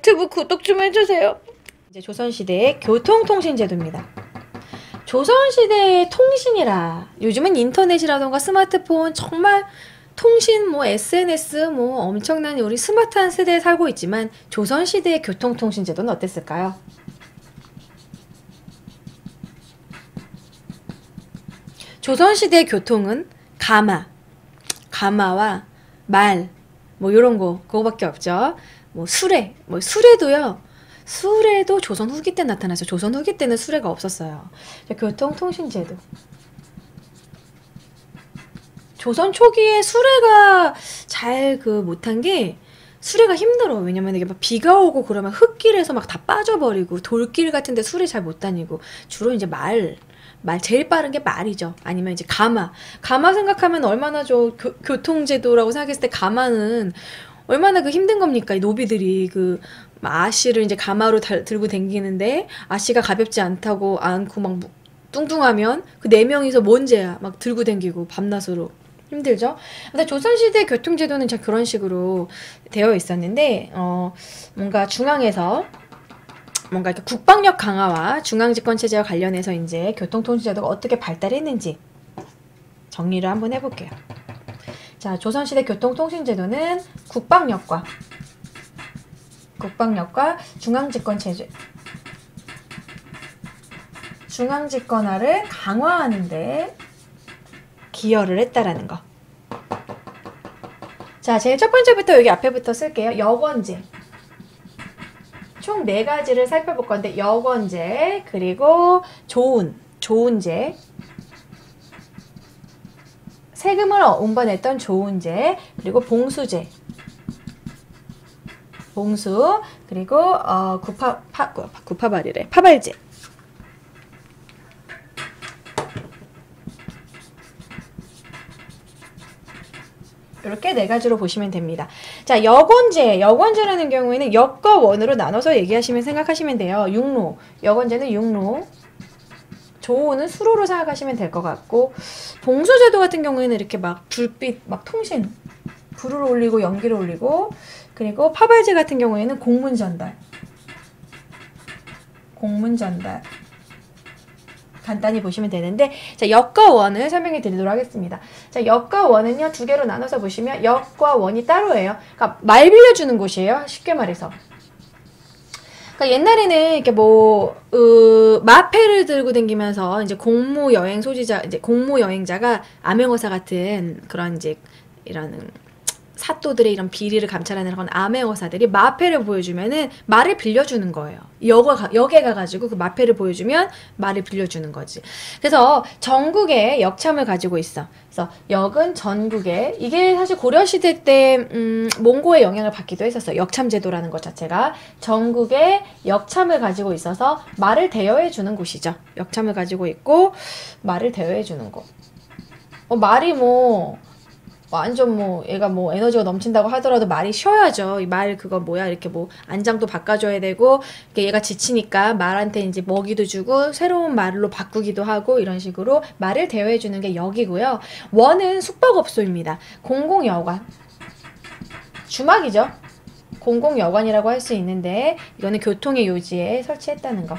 유튜브 구독 좀 해주세요. 이제 조선시대의 교통통신제도입니다. 조선시대의 통신이라 요즘은 인터넷이라던가 스마트폰 정말 통신 뭐 SNS 뭐 엄청난 우리 스마트한 세대에 살고 있지만 조선시대의 교통통신제도는 어땠을까요? 조선시대 교통은 가마, 가마와 말, 뭐 요런 거, 그거밖에 없죠. 뭐 수레, 뭐 수레도요. 수레도 조선 후기 때 나타났어요. 조선 후기 때는 수레가 없었어요. 교통통신제도. 조선 초기에 수레가 잘 그 못한 게 수레가 힘들어. 왜냐면 이게 막 비가 오고 그러면 흙길에서 막 다 빠져버리고 돌길 같은데 수레 잘 못 다니고 주로 이제 말, 말 제일 빠른 게 말이죠. 아니면 이제 가마. 가마 생각하면 얼마나 저 교, 교통제도라고 생각했을 때 가마는 얼마나 그 힘든 겁니까? 이 노비들이 그 아씨를 이제 가마로 달, 들고 댕기는데 아씨가 가볍지 않다고 않고 막 뚱뚱하면 그 네 명이서 뭔 죄야 막 들고 댕기고 밤낮으로 힘들죠. 근데 조선시대 교통제도는 참 그런 식으로 되어 있었는데 어 뭔가 중앙에서 뭔가 이렇게 국방력 강화와 중앙집권 체제와 관련해서 이제 교통통신제도가 어떻게 발달했는지 정리를 한번 해볼게요. 자, 조선시대 교통통신제도는 국방력과 국방력과 중앙집권 체제 중앙집권화를 강화하는데 기여를 했다라는 거. 자, 제일 첫 번째부터 여기 앞에부터 쓸게요. 여권제. 총 네 가지를 살펴볼 건데 여권제 그리고 조운, 조운제 세금을 운반했던 조운제 그리고 봉수제 봉수 그리고 어, 구파 파, 구파발이래 파발제 이렇게 네 가지로 보시면 됩니다. 자, 역원제. 역원제라는 경우에는 역과 원으로 나눠서 얘기하시면 생각하시면 돼요. 육로. 역원제는 육로. 조우는 수로로 생각하시면 될 것 같고 봉수제도 같은 경우에는 이렇게 막 불빛, 막 통신 불을 올리고 연기를 올리고 그리고 파발제 같은 경우에는 공문 전달 공문 전달 간단히 보시면 되는데 자 역과 원을 설명해 드리도록 하겠습니다. 자 역과 원은요 두 개로 나눠서 보시면 역과 원이 따로예요. 그러니까 말 빌려주는 곳이에요. 쉽게 말해서. 그러니까 옛날에는 이렇게 뭐 으, 마패를 들고 다니면서 이제 공무 여행 소지자 이제 공무 여행자가 암행어사 같은 그런 이제 이런 사또들의 이런 비리를 감찰하는 그런 암행어사들이 마패를 보여주면은 말을 빌려주는 거예요. 역가, 역에 가가지고 그 마패를 보여주면 말을 빌려주는 거지. 그래서 전국에 역참을 가지고 있어. 그래서 역은 전국에 이게 사실 고려시대 때 음, 몽고의 영향을 받기도 했었어. 역참제도라는 것 자체가 전국에 역참을 가지고 있어서 말을 대여해 주는 곳이죠. 역참을 가지고 있고 말을 대여해 주는 곳. 어, 말이 뭐 완전 뭐 얘가 뭐 에너지가 넘친다고 하더라도 말이 쉬어야죠. 이말 그거 뭐야 이렇게 뭐 안장도 바꿔줘야 되고 얘가 지치니까 말한테 이제 먹이도 주고 새로운 말로 바꾸기도 하고 이런 식으로 말을 대여해 주는 게 역이고요. 원은 숙박업소입니다. 공공여관 주막이죠. 공공여관이라고 할 수 있는데 이거는 교통의 요지에 설치했다는 거.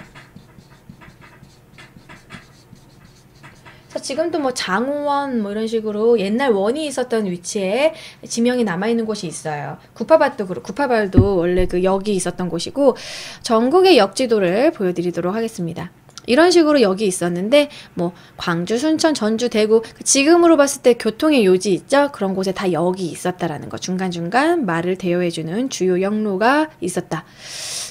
지금도 뭐 장호원 뭐 이런 식으로 옛날 원이 있었던 위치에 지명이 남아 있는 곳이 있어요. 구파발도 그렇고 구파발도 원래 그 역이 있었던 곳이고 전국의 역지도를 보여드리도록 하겠습니다. 이런 식으로 여기 있었는데 뭐 광주, 순천, 전주, 대구 지금으로 봤을 때 교통의 요지 있죠? 그런 곳에 다 역이 있었다라는 거 중간중간 말을 대여해주는 주요 역로가 있었다.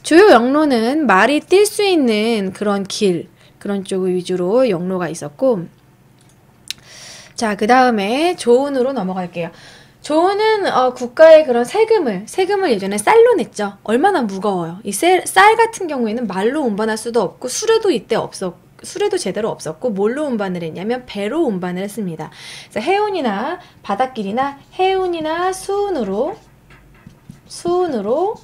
주요 역로는 말이 뛸 수 있는 그런 길 그런 쪽 위주로 역로가 있었고 자, 그 다음에 조은으로 넘어갈게요. 조은은 어, 국가의 그런 세금을 세금을 예전에 쌀로 냈죠. 얼마나 무거워요. 이 쌀 같은 경우에는 말로 운반할 수도 없고 수레도 이때 없었 수레도 제대로 없었고 뭘로 운반을 했냐면 배로 운반을 했습니다. 해운이나 바닷길이나 해운이나 수운으로 수운으로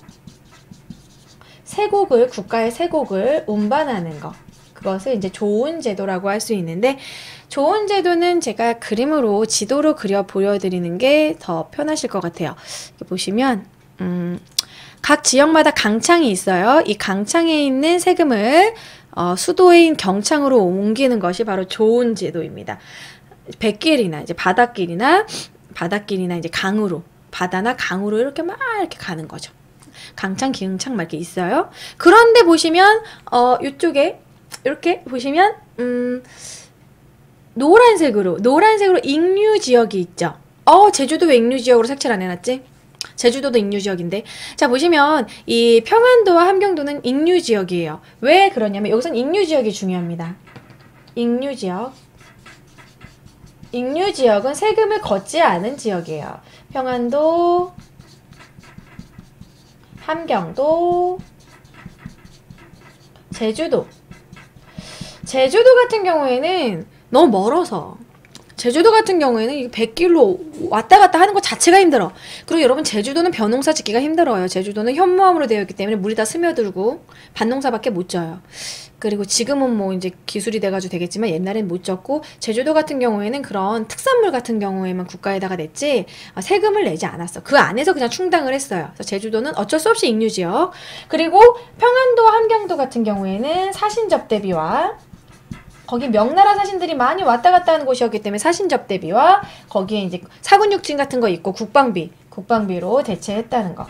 세곡을 국가의 세곡을 운반하는 것. 그것을 이제 좋은 제도라고 할 수 있는데 좋은 제도는 제가 그림으로 지도로 그려 보여드리는 게 더 편하실 것 같아요. 보시면 음, 각 지역마다 강창이 있어요. 이 강창에 있는 세금을 어, 수도인 경창으로 옮기는 것이 바로 좋은 제도입니다. 백길이나 이제 바닷길이나 바닷길이나 이제 강으로 바다나 강으로 이렇게 막 이렇게 가는 거죠. 강창, 기흥창 막 이렇게 있어요. 그런데 보시면 어 이쪽에 이렇게 보시면 음 노란색으로 노란색으로 익류 지역이 있죠. 어 제주도 왜 익류 지역으로 색칠 안 해놨지? 제주도도 익류 지역인데 자 보시면 이 평안도와 함경도는 익류 지역이에요. 왜 그러냐면 여기선 익류 지역이 중요합니다. 익류 지역 익류 지역은 세금을 걷지 않은 지역이에요. 평안도, 함경도, 제주도. 제주도 같은 경우에는 너무 멀어서 제주도 같은 경우에는 이 100길로 왔다 갔다 하는 것 자체가 힘들어. 그리고 여러분 제주도는 벼농사 짓기가 힘들어요. 제주도는 현무암으로 되어 있기 때문에 물이 다 스며들고 밭농사밖에 못 져요. 그리고 지금은 뭐 이제 기술이 돼가지고 되겠지만 옛날엔 못 졌고 제주도 같은 경우에는 그런 특산물 같은 경우에만 국가에다가 냈지 아, 세금을 내지 않았어. 그 안에서 그냥 충당을 했어요. 그래서 제주도는 어쩔 수 없이 익류지역. 그리고 평안도, 함경도 같은 경우에는 사신접 대비와 거기 명나라 사신들이 많이 왔다 갔다 하는 곳이었기 때문에 사신접 대비와 거기에 이제 사군육진 같은 거 있고 국방비, 국방비로 대체했다는 거.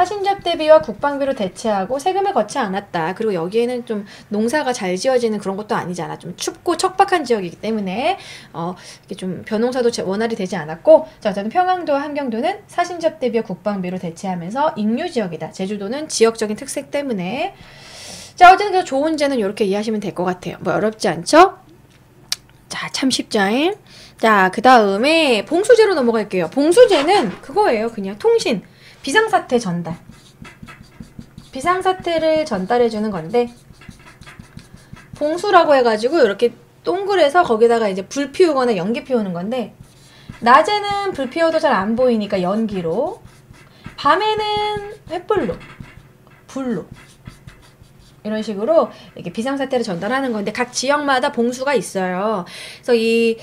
사신접 대비와 국방비로 대체하고 세금을 걷지 않았다. 그리고 여기에는 좀 농사가 잘 지어지는 그런 것도 아니잖아. 좀 춥고 척박한 지역이기 때문에 어, 이게 좀 벼농사도 원활히 되지 않았고, 자, 저는 평안도와 함경도는 사신접 대비와 국방비로 대체하면서 인류 지역이다. 제주도는 지역적인 특색 때문에 자, 어쨌든 그 좋은 제는 이렇게 이해하시면 될 것 같아요. 뭐 어렵지 않죠? 자, 참 쉽죠잉? 자, 그 다음에 봉수제로 넘어갈게요. 봉수제는 그거예요. 그냥 통신. 비상사태 전달. 비상사태를 전달해주는 건데, 봉수라고 해가지고 이렇게 동글해서 거기다가 이제 불 피우거나 연기 피우는 건데, 낮에는 불 피워도 잘 안 보이니까 연기로, 밤에는 횃불로, 불로. 이런 식으로 이렇게 비상사태를 전달하는 건데 각 지역마다 봉수가 있어요. 그래서 이,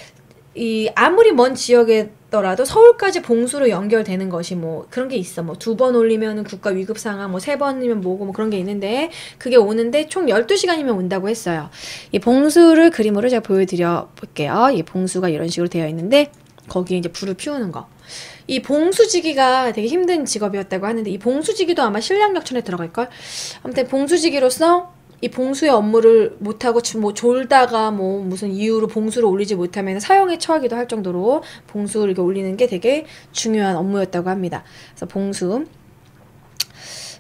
이 아무리 먼 지역이더라도 서울까지 봉수로 연결되는 것이 뭐 그런 게 있어. 뭐 두 번 올리면은 국가 위급 상황, 뭐 세 번이면 뭐고 뭐 그런 게 있는데 그게 오는데 총 12시간이면 온다고 했어요. 이 봉수를 그림으로 제가 보여드려 볼게요. 이 봉수가 이런 식으로 되어 있는데 거기에 이제 불을 피우는 거. 이 봉수지기가 되게 힘든 직업이었다고 하는데 이 봉수지기도 아마 신량역천에 들어갈걸? 아무튼 봉수지기로서 이 봉수의 업무를 못하고 뭐 졸다가 뭐 무슨 이유로 봉수를 올리지 못하면 사형에 처하기도 할 정도로 봉수를 이렇게 올리는 게 되게 중요한 업무였다고 합니다. 그래서 봉수.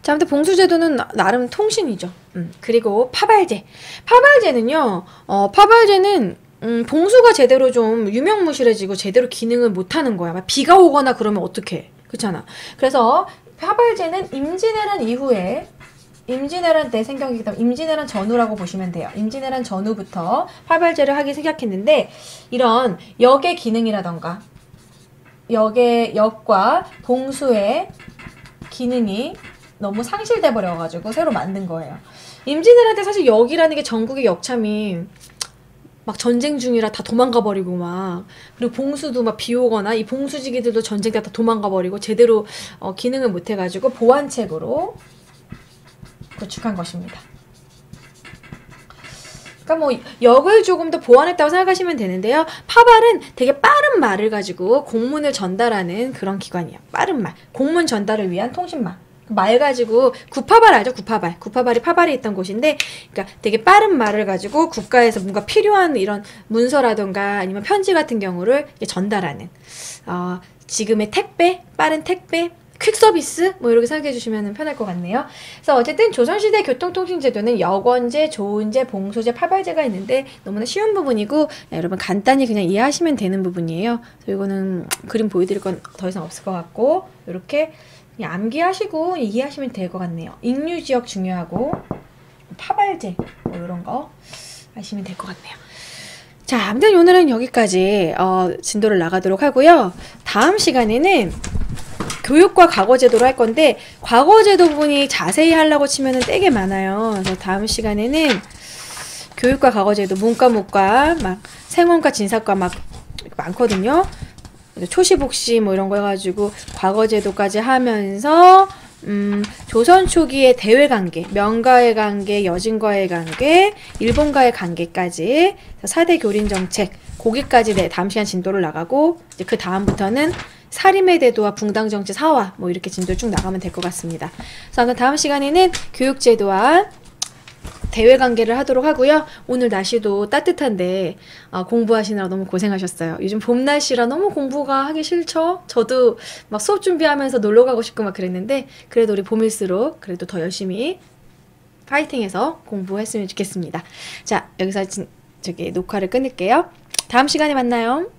자, 아무튼 봉수제도는 나름 통신이죠. 음, 그리고 파발제. 파발제는요, 어, 파발제는 음, 봉수가 제대로 좀 유명무실해지고 제대로 기능을 못하는 거야. 막 비가 오거나 그러면 어떡해. 그렇잖아. 그래서 파발제는 임진왜란 이후에 임진왜란 때 생겨기기 때문에 임진왜란 전후라고 보시면 돼요. 임진왜란 전후부터 파발제를 하기 시작했는데 이런 역의 기능이라던가 역의 역과 봉수의 기능이 너무 상실돼 버려가지고 새로 만든 거예요. 임진왜란 때 사실 역이라는 게 전국의 역참이 막 전쟁 중이라 다 도망가 버리고 막 그리고 봉수도 막 비 오거나 이 봉수지기들도 전쟁 때다 도망가 버리고 제대로 어, 기능을 못 해가지고 보완책으로 구축한 것입니다. 그러니까 뭐 역을 조금 더 보완했다고 생각하시면 되는데요. 파발은 되게 빠른 말을 가지고 공문을 전달하는 그런 기관이에요. 빠른 말, 공문 전달을 위한 통신말. 말 가지고 구파발 알죠? 구파발. 구파발이 파발이 있던 곳인데, 그러니까 되게 빠른 말을 가지고 국가에서 뭔가 필요한 이런 문서라던가 아니면 편지 같은 경우를 전달하는. 어, 지금의 택배, 빠른 택배, 퀵 서비스 뭐 이렇게 생각해 주시면 편할 것 같네요. 그래서 어쨌든 조선시대 교통통신제도는 여권제, 조은제, 봉소제, 파발제가 있는데 너무나 쉬운 부분이고 네, 여러분 간단히 그냥 이해하시면 되는 부분이에요. 그래서 이거는 그림 보여드릴 건 더 이상 없을 것 같고 이렇게 암기하시고 이해하시면 될 것 같네요. 인류 지역 중요하고 파발제 뭐 이런 거 하시면 될 것 같네요. 자, 아무튼 오늘은 여기까지 어, 진도를 나가도록 하고요. 다음 시간에는 교육과 과거제도로 할 건데 과거제도 부분이 자세히 하려고 치면은 되게 많아요. 그래서 다음 시간에는 교육과 과거제도 문과 목과 막 생원과 진사과 막 많거든요. 초시복시 뭐 이런 거 해가지고 과거제도까지 하면서 음, 조선 초기의 대외 관계, 명가의 관계, 여진과의 관계, 일본과의 관계까지 4대 교린 정책, 거기까지 네, 다음 시간 진도를 나가고 이제 그 다음부터는 사림의 대도와 붕당 정치 사화 뭐 이렇게 진도 쭉 나가면 될 것 같습니다. 그래서 다음 시간에는 교육 제도와 대외 관계를 하도록 하고요. 오늘 날씨도 따뜻한데 어, 공부하시느라 너무 고생하셨어요. 요즘 봄 날씨라 너무 공부가 하기 싫죠? 저도 막 수업 준비하면서 놀러 가고 싶고 막 그랬는데 그래도 우리 봄일수록 그래도 더 열심히 파이팅해서 공부했으면 좋겠습니다. 자, 여기서 진, 저기 녹화를 끊을게요. 다음 시간에 만나요.